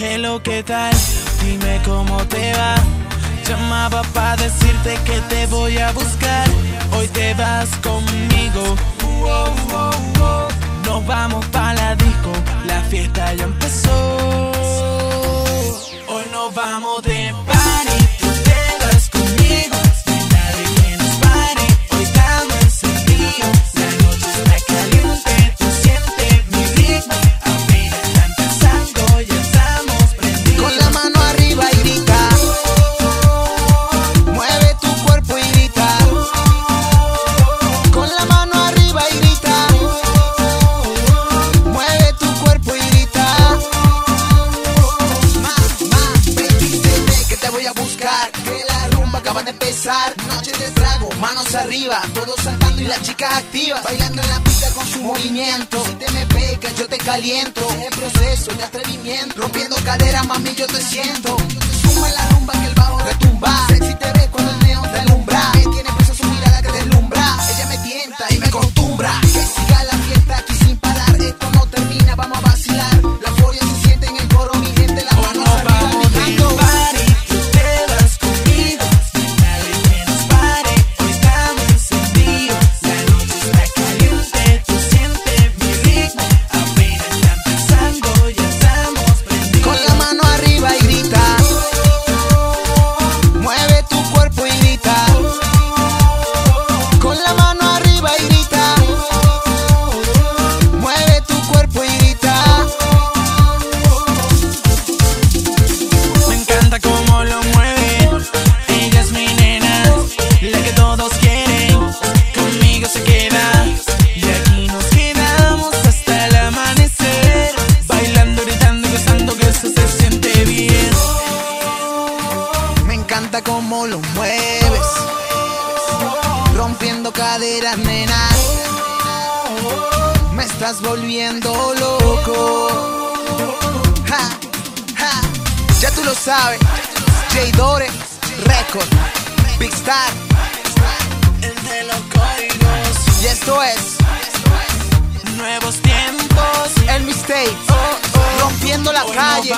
Hello, ¿qué tal? Dime cómo te va. Llamaba para decirte que te voy a buscar. Hoy te vas conmigo. Nos vamos de empezar. Noche de trago, manos arriba. Todos saltando y las chicas activas. Bailando en la pista con su movimiento. Si te me pegas, yo te caliento. Es el proceso de atrevimiento. Rompiendo cadera, mami, yo te siento. Suma la rumba que el bajo retumba. Sexy te encanta cómo lo mueves. Rompiendo caderas, nena. Me estás volviendo loco. Ja, ja. Ya tú lo sabes. J Dore, Record, Big Star. El de los códigos, Y esto es nuevos tiempos. El Mistake. Rompiendo la Hoy calle.